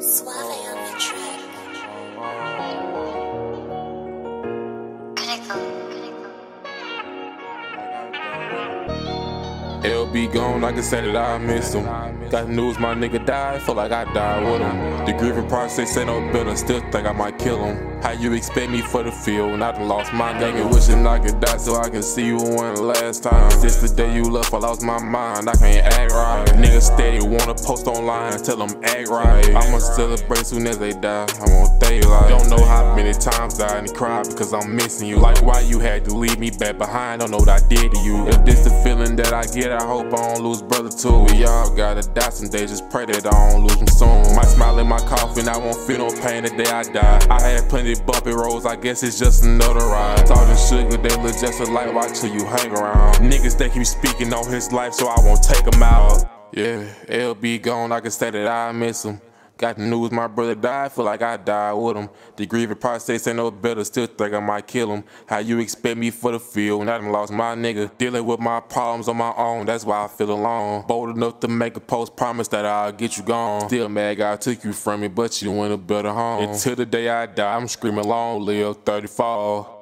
Suave on the track. Critical. LB gone, I can say that I miss him. Got news my nigga died, feel like I died with him. The grieving process ain't no better, still think I might kill him. How you expect me for the field when I done lost my nigga? Wishing I could die so I can see you one last time. Since the day you left, I lost my mind, I can't act right. Niggas steady wanna post online, tell them act right. I'ma celebrate soon as they die, I won't they like. Don't know how many times I done cried because I'm missing you. Like why you had to leave me back behind, don't know what I did to you. If this the feeling that I get, I hope I don't lose brother too. We all gotta die someday, just pray that I don't lose him soon. My smile in my coffin, I won't feel no pain the day I die. I had plenty bumpy roads, I guess it's just another ride. Talking sugar, they look just alike, why till you hang around? Niggas they keep speaking on his life, so I won't take him out. Yeah, LB gone, I can say that I miss him. Got the news my brother died, feel like I died with him. The grieving process ain't no better, still think I might kill him. How you expect me for the field when I done lost my nigga? Dealing with my problems on my own, that's why I feel alone. Bold enough to make a post promise that I'll get you gone. Still mad God took you from me, but you in a better home. Until the day I die, I'm screaming long live 34.